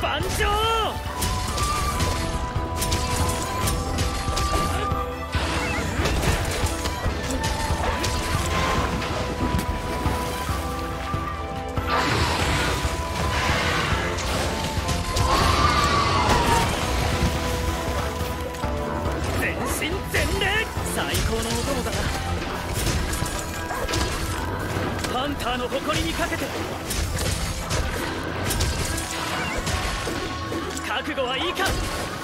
万丈！ハンターの誇りにかけて。覚悟はいいか。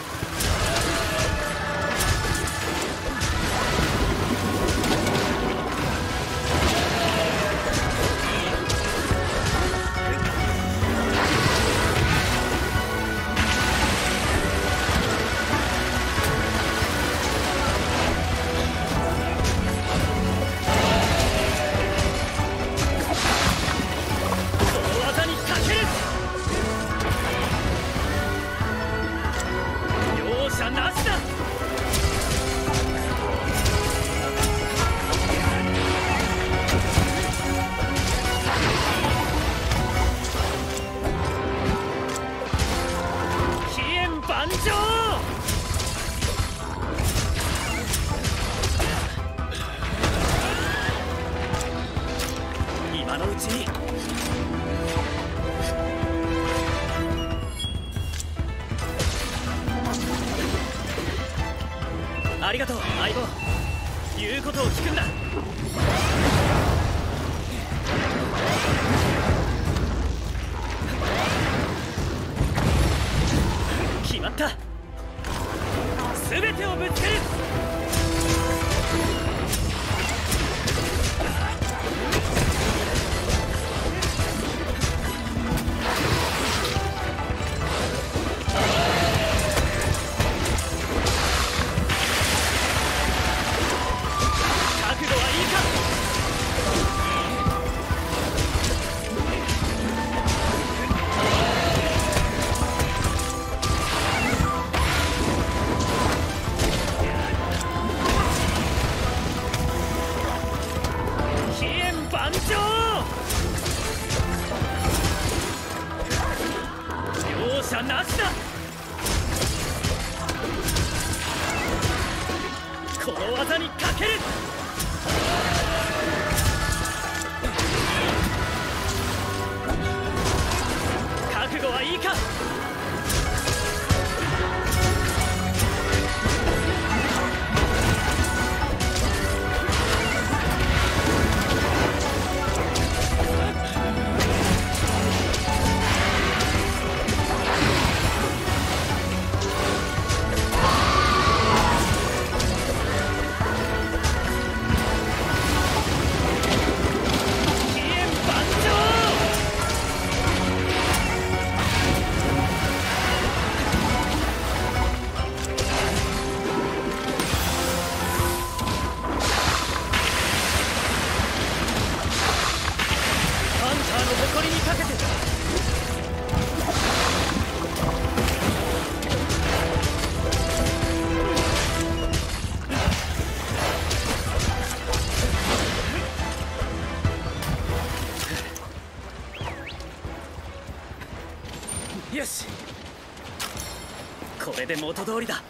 言うことを聞くんだ。決まった。全てをぶつける。燕万丈容赦なしだ。この技にかける。よし。これで元通りだ。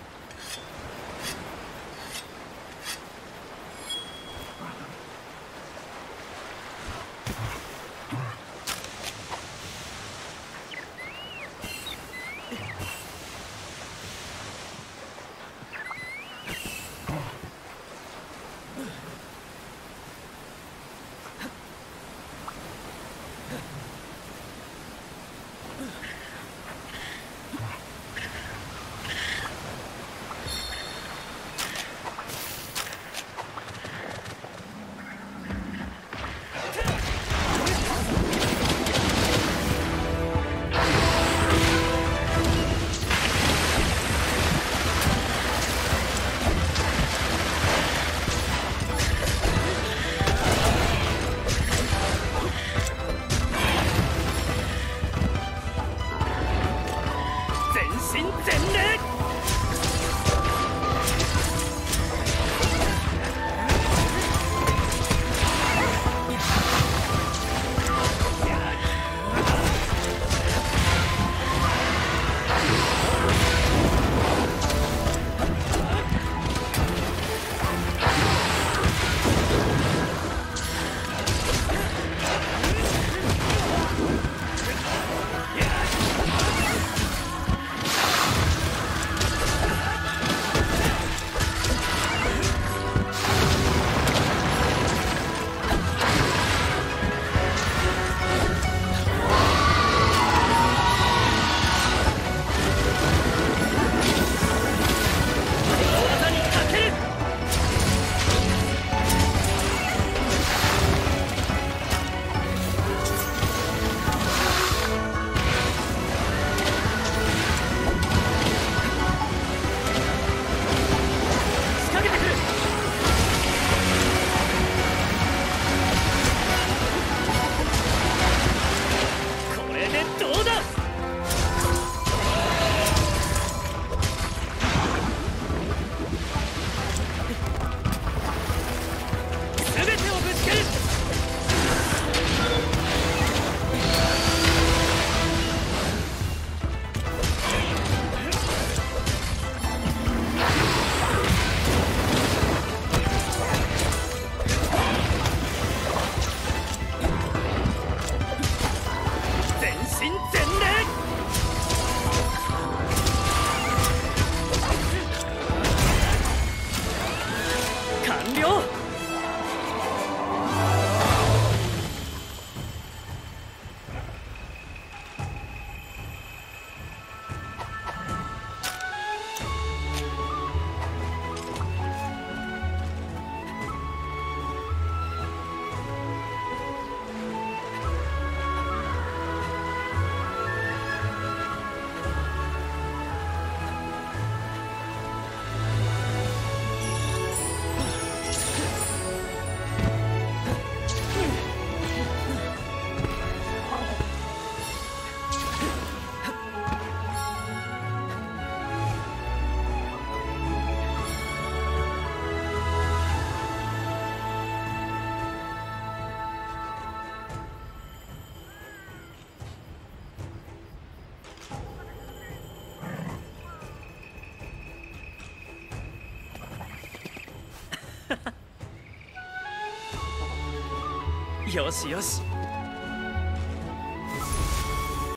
よしよし。